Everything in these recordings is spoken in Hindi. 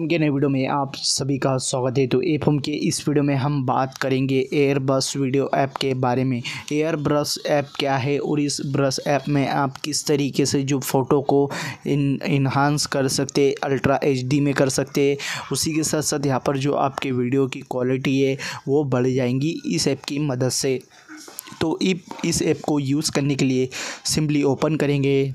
के नए वीडियो में आप सभी का स्वागत है। तो एप हम के इस वीडियो में हम बात करेंगे एयर ब्रश वीडियो ऐप के बारे में। एयर ब्रश ऐप क्या है और इस ब्रश ऐप में आप किस तरीके से जो फ़ोटो को इन इन्हांस कर सकते अल्ट्रा एचडी में कर सकते, उसी के साथ साथ यहाँ पर जो आपके वीडियो की क्वालिटी है, वो बढ़ जाएँगी इस ऐप की मदद से। तो इस ऐप को यूज़ करने के लिए सिंपली ओपन करेंगे।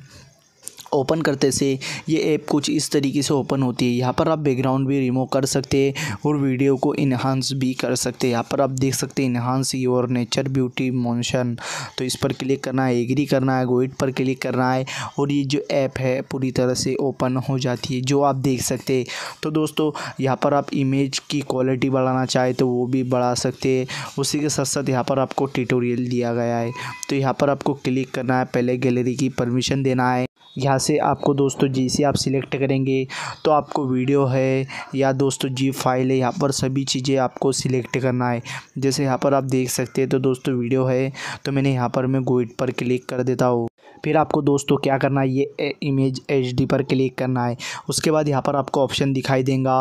ओपन करते से ये ऐप कुछ इस तरीके से ओपन होती है। यहाँ पर आप बैकग्राउंड भी रिमूव कर सकते हैं और वीडियो को इन्हांस भी कर सकते हैं। यहाँ पर आप देख सकते हैं enhance your nature beauty motion तो इस पर क्लिक करना है एग्री करना है गोइट पर क्लिक करना है और ये जो ऐप है पूरी तरह से ओपन हो जाती है, जो आप देख सकते हैं। तो दोस्तों, यहाँ पर आप इमेज की क्वालिटी बढ़ाना चाहे तो वो भी बढ़ा सकते हैं। उसी के साथ साथ यहाँ पर आपको ट्यूटोरियल दिया गया है। तो यहाँ पर आपको क्लिक करना है, पहले गैलरी की परमिशन देना है। यहाँ से आपको दोस्तों जैसे आप सिलेक्ट करेंगे तो आपको वीडियो है या दोस्तों जी फ़ाइल है, यहाँ पर सभी चीज़ें आपको सिलेक्ट करना है। जैसे यहाँ पर आप देख सकते हैं तो दोस्तों वीडियो है तो मैंने यहाँ पर मैं गोइट पर क्लिक कर देता हूँ। फिर आपको दोस्तों क्या करना है? ये इमेज एचडी पर क्लिक करना है। उसके बाद यहाँ पर आपको ऑप्शन दिखाई देगा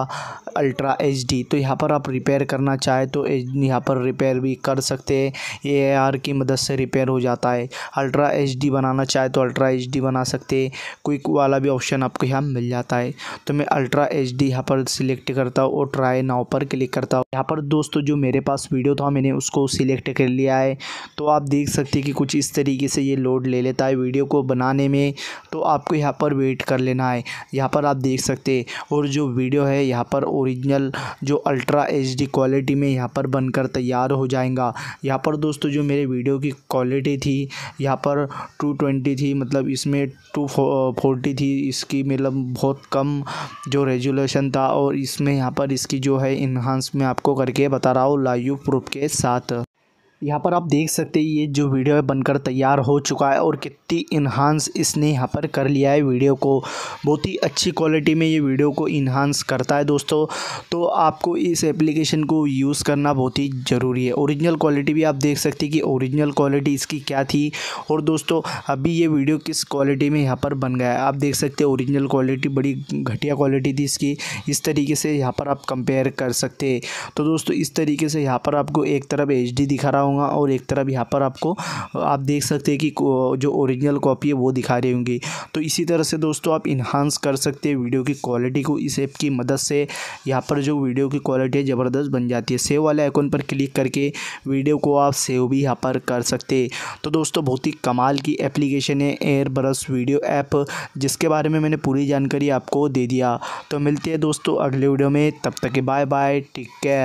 अल्ट्रा एचडी तो यहाँ पर आप रिपेयर करना चाहे तो यहाँ पर रिपेयर भी कर सकते हैं। ए आर की मदद से रिपेयर हो जाता है। अल्ट्रा एचडी बनाना चाहे तो अल्ट्रा एचडी बना सकते हैं। क्विक वाला भी ऑप्शन आपको यहाँ मिल जाता है। तो मैं अल्ट्रा एच डी यहाँ पर सिलेक्ट करता हूँ और ट्राई नाव पर क्लिक करता हूँ। यहाँ पर दोस्तों जो मेरे पास वीडियो था, मैंने उसको सिलेक्ट कर लिया है। तो आप देख सकते कि कुछ इस तरीके से ये लोड ले लेता है। वीडियो को बनाने में तो आपको यहाँ पर वेट कर लेना है। यहाँ पर आप देख सकते हैं, और जो वीडियो है, यहाँ पर ओरिजिनल जो अल्ट्रा एचडी क्वालिटी में यहाँ पर बनकर तैयार हो जाएगा। यहाँ पर दोस्तों, जो मेरे वीडियो की क्वालिटी थी, यहाँ पर टू ट्वेंटी थी मतलब इसमें टू फोर्टी थी, इसकी मतलब बहुत कम जो रेजुलेशन था, और इसमें यहाँ पर इसकी जो है इन्हांस में आपको करके बता रहा हूँ लाइव प्रूफ के साथ। यहाँ पर आप देख सकते हैं, ये जो वीडियो है बनकर तैयार हो चुका है और कितनी इन्हांस इसने यहाँ पर कर लिया है वीडियो को। बहुत ही अच्छी क्वालिटी में ये वीडियो को इन्हांस करता है दोस्तों। तो आपको इस एप्लीकेशन को यूज़ करना बहुत ही ज़रूरी है। ओरिजिनल क्वालिटी भी आप देख सकते हैं कि ओरिजिनल क्वालिटी इसकी क्या थी। और दोस्तों, अभी ये वीडियो किस क्वालिटी में यहाँ पर बन गया है, आप देख सकते हैं ओरिजिनल क्वालिटी बड़ी घटिया क्वालिटी थी इसकी। इस तरीके से यहाँ पर आप कंपेयर कर सकते तो दोस्तों, इस तरीके से यहाँ पर आपको एक तरफ़ एचडी दिखा रहा होगा और एक तरफ़ यहाँ पर आपको, आप देख सकते हैं कि जो ओरिजिनल कॉपी है वो दिखा रही होंगी। तो इसी तरह से दोस्तों आप इन्हांस कर सकते हैं वीडियो की क्वालिटी को, इस ऐप की मदद से। यहाँ पर जो वीडियो की क्वालिटी है ज़बरदस्त बन जाती है। सेव वाले आइकन पर क्लिक करके वीडियो को आप सेव भी यहाँ पर कर सकते तो दोस्तों बहुत ही कमाल की एप्लीकेशन है एयर ब्रश वीडियो ऐप जिसके बारे में मैंने पूरी जानकारी आपको दे दिया। तो मिलते हैं दोस्तों अगले वीडियो में, तब तक बाय बाय टेक केयर